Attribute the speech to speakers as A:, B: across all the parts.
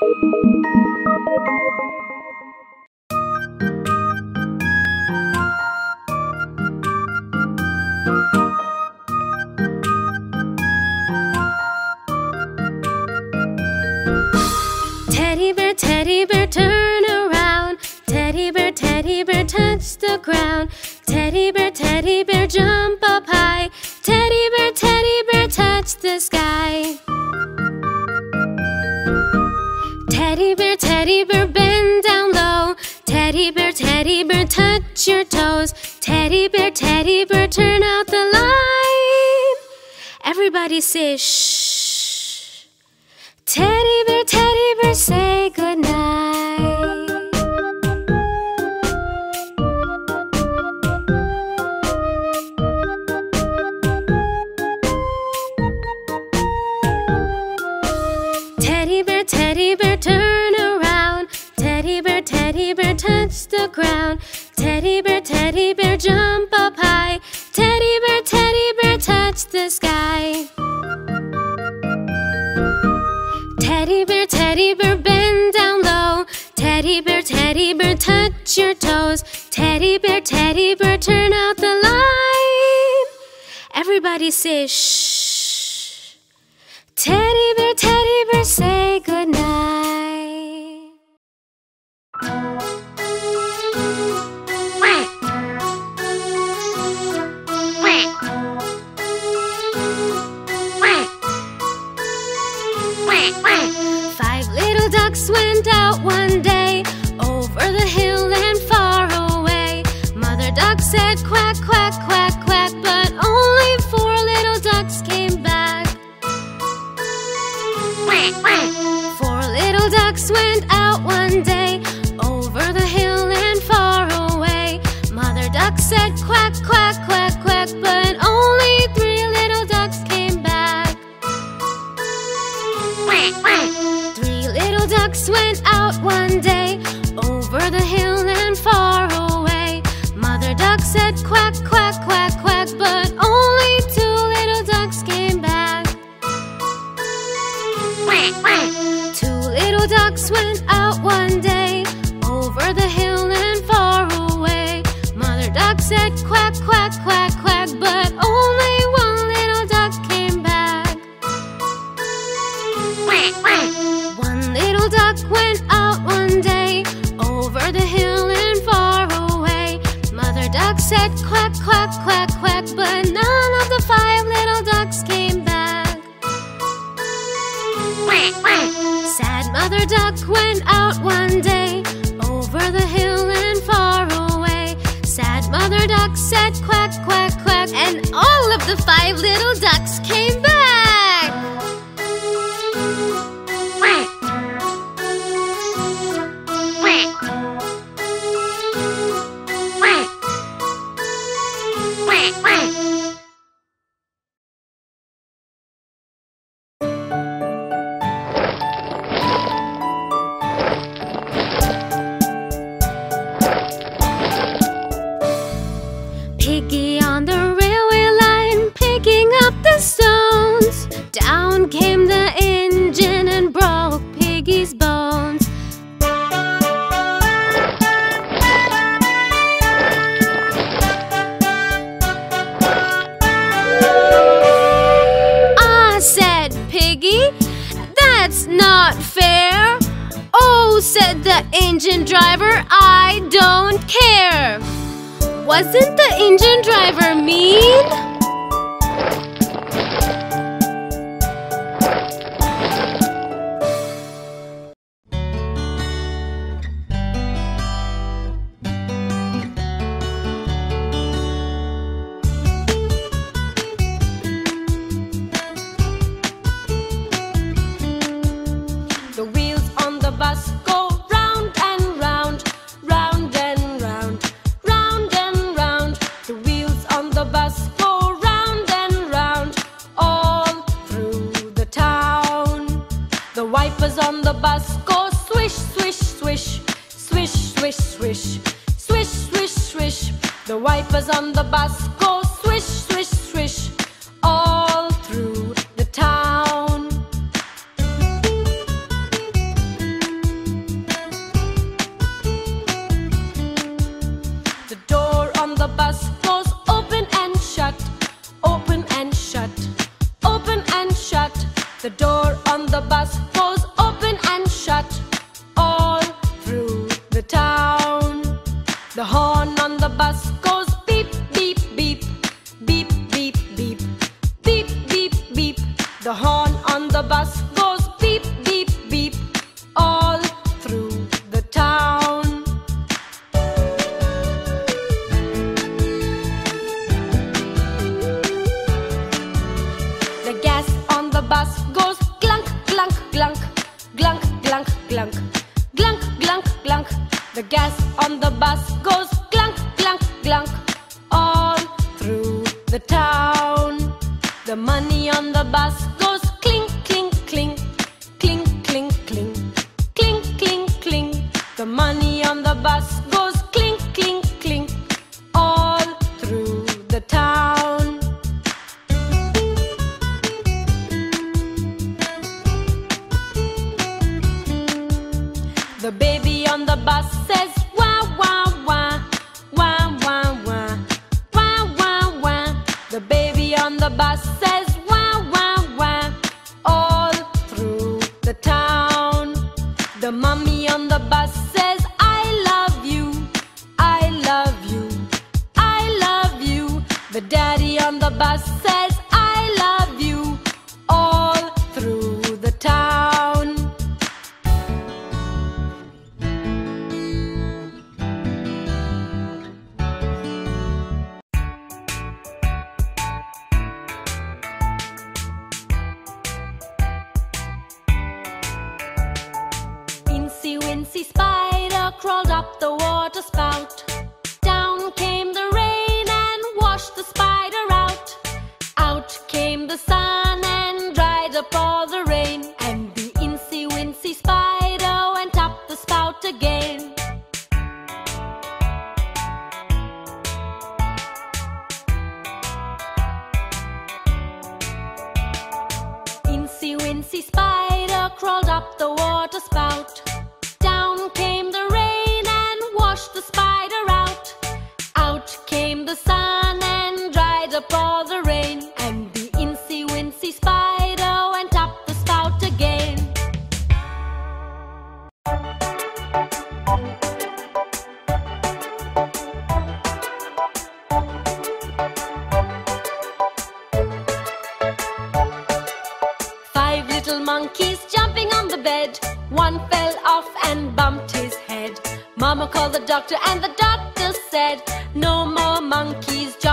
A: Teddy bear, teddy bear, turn around. Teddy bear, teddy bear, touch the ground. Teddy bear, teddy bear, jump Teddy bear, bend down low. Teddy bear, teddy bear, touch your toes. Teddy bear, teddy bear, turn out the light. Everybody say shh. Teddy bear. शेष Three little ducks went out one day Over the hill and far away. Mother duck said quack, quack, quack Quack, quack, quack, quack, but none of the five little ducks came back. Sad mother duck went out one day, over the hill and far away. Sad mother duck said quack, quack, quack, and all of the five little ducks came back. wasn't the engine driver.
B: The door on the bus. the
A: money on the bus. bus said See, Spider crawled up the wall.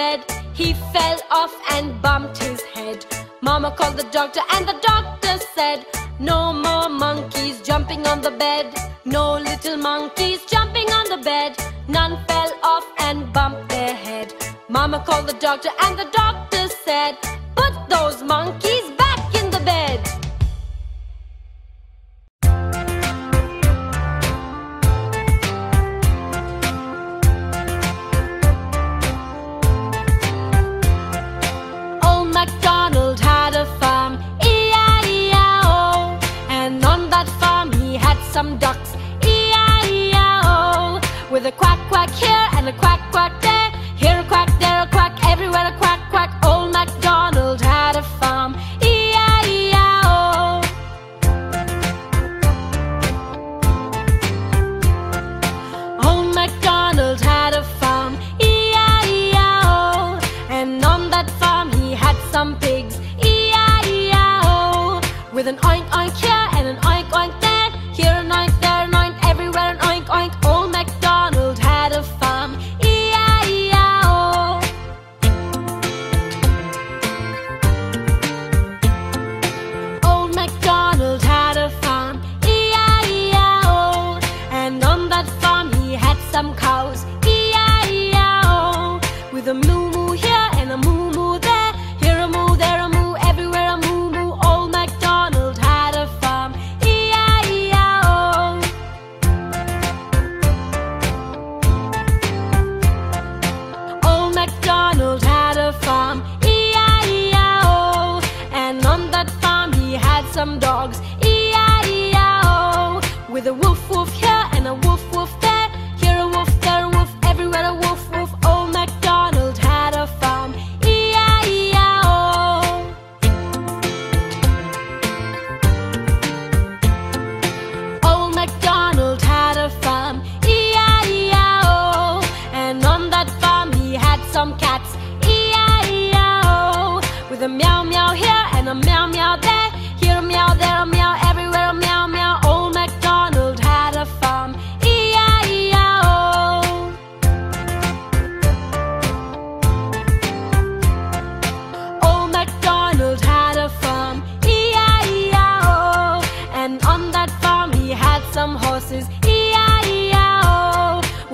A: bed. He fell off and bumped his head. Mama called the doctor, and the doctor said, No more monkeys jumping on the bed. No little monkeys jumping on the bed. None fell off and bumped their head. Mama called the doctor, and the doctor said, Put those monkeys some ducks, E-I-E-I-O, with a quack quack here and a quack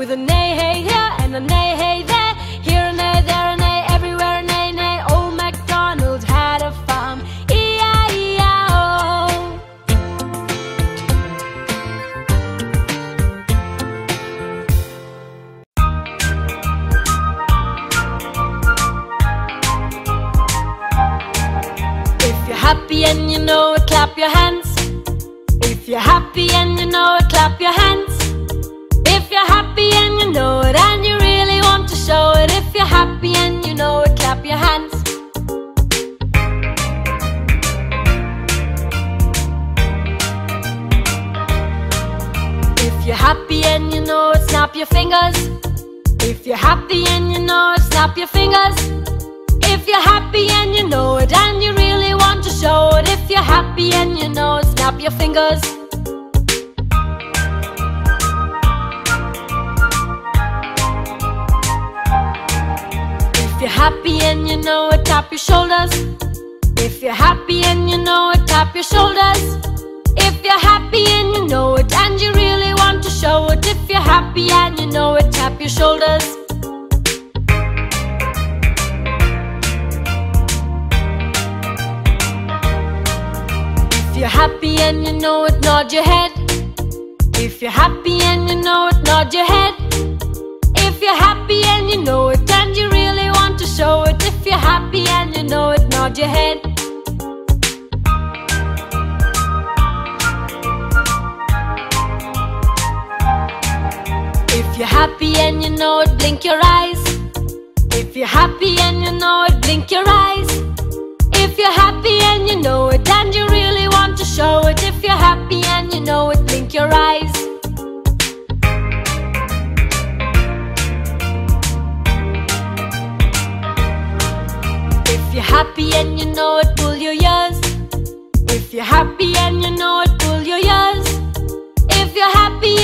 A: With a neigh hey yeah, and a neigh hey there. Know it, snap your fingers. If you're happy and you know it, snap your fingers. If you're happy and you know it, and you really want to show it. If you're happy and you know it, snap your fingers. If you're happy and you know it, tap your shoulders. If you're happy and you know it, tap your shoulders. If you're happy and you know it, and you really show it. If you're happy and you know it, tap your shoulders. If you're happy and you know it, nod your head. If you're happy and you know it, nod your head. If you're happy and you know it, and you really want to show it. If you're happy and you know it, nod your head. Happy and you know it, blink your eyes. If you're happy and you know it, blink your eyes. If you're happy and you know it, and you really want to show it. If you're happy and you know it, blink your eyes. If you're happy and you know it, pull your ears. If you're happy and you know it, pull your ears. If you're happy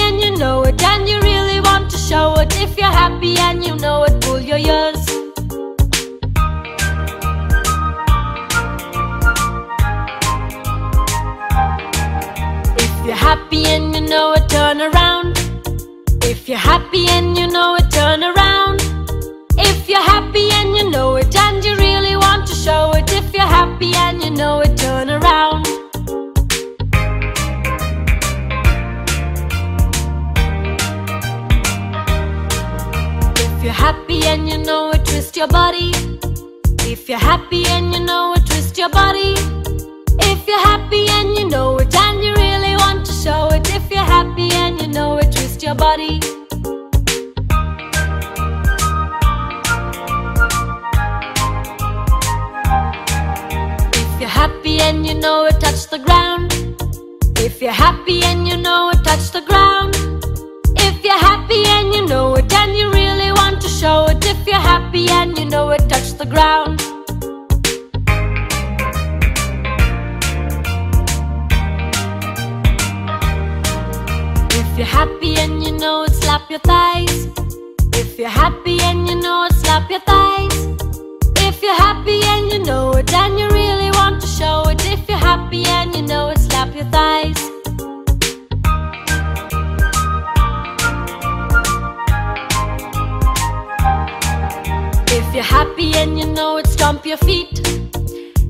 A: you're happy and you know it, stomp your feet.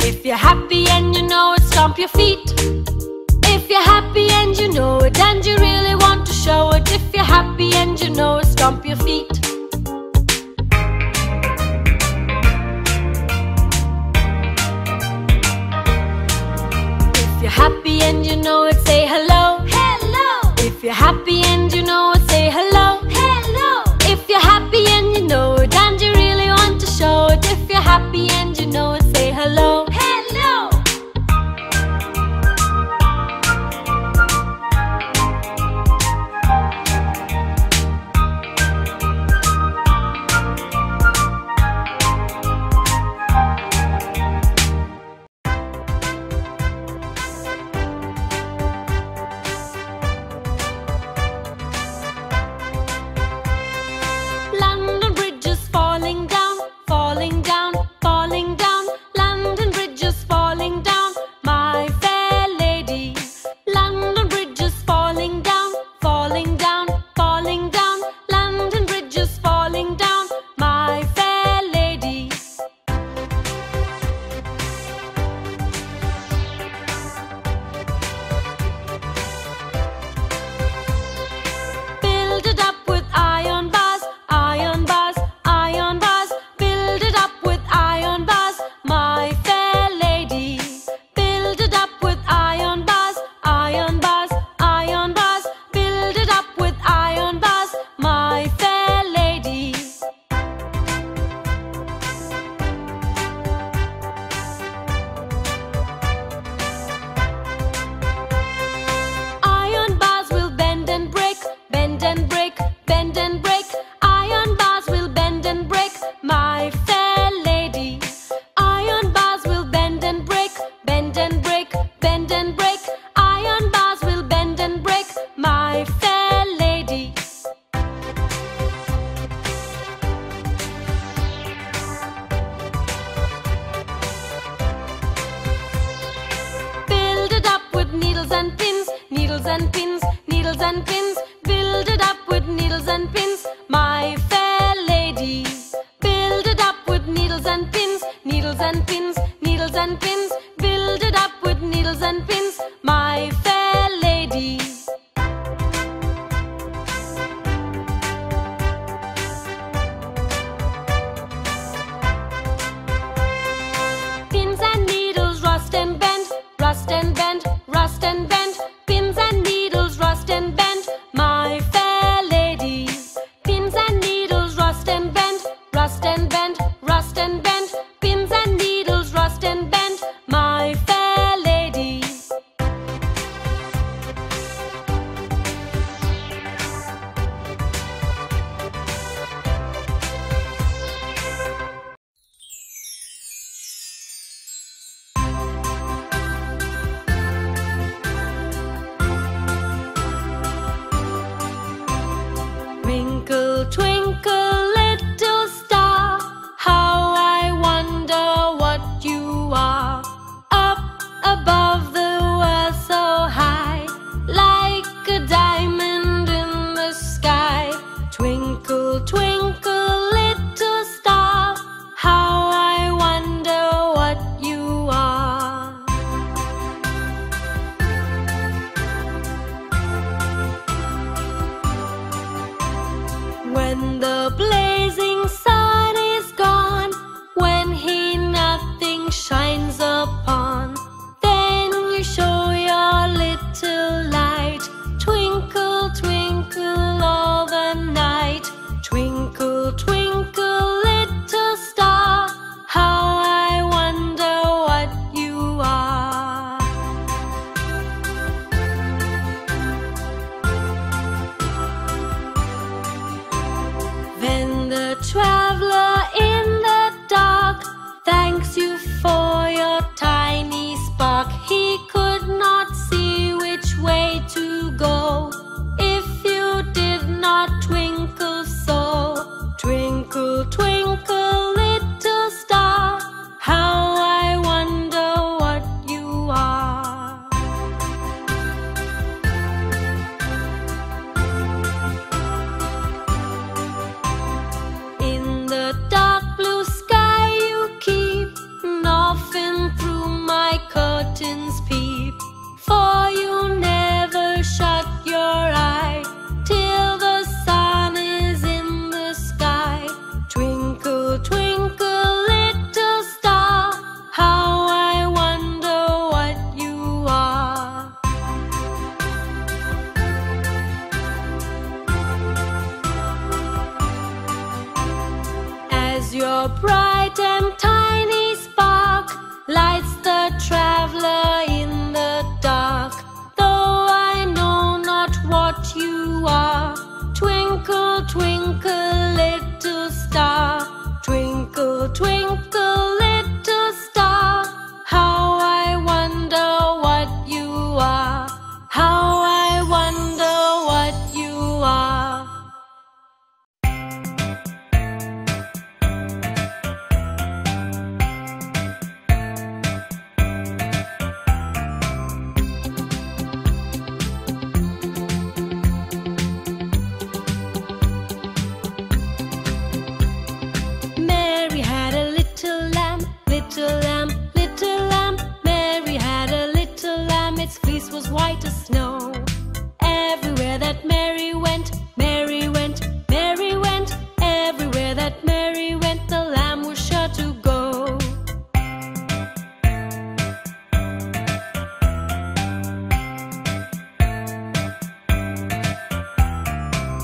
A: If you're happy and you know it, stomp your feet. If you're happy and you know it, and you really want to show it. If you're happy and you know it, stomp your feet. If you're happy and you know it, say hello.
C: Hello.
A: If you're happy and you know it, say hello. Happy and you know it, and pins, needles and pins, needles and pins. Build it up with needles and pins, my fair lady. Build it up with needles and pins, needles and pins, needles and pins. Build it up with needles and pins, my fair lady. Pins and needles rust and bend, rust and bend, rust and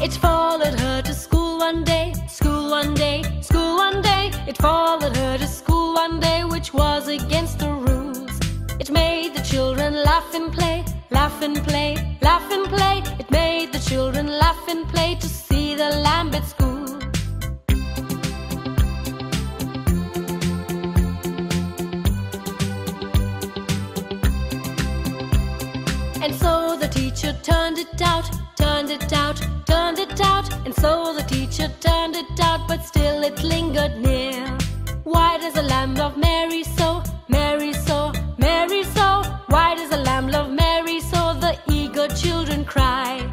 A: It followed her to school one day, school one day, school one day. It followed her to school one day, which was against the rules. It made the children laugh and play, laugh and play, laugh and play. It made the children laugh and play to see the lamb at school. And so the teacher turned it out, turned it out, turned it out. And so the teacher turned it out, but still it lingered near. Why does the lamb love Mary so, Mary so, Mary so? Why does the lamb love Mary so? The eager children cry.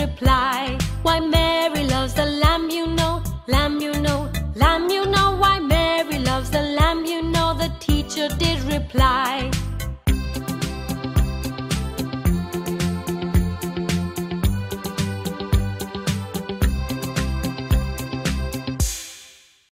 A: Reply. Why Mary loves the lamb, you know, lamb, you know, lamb, you know. Why Mary loves the lamb, you know, the teacher did reply.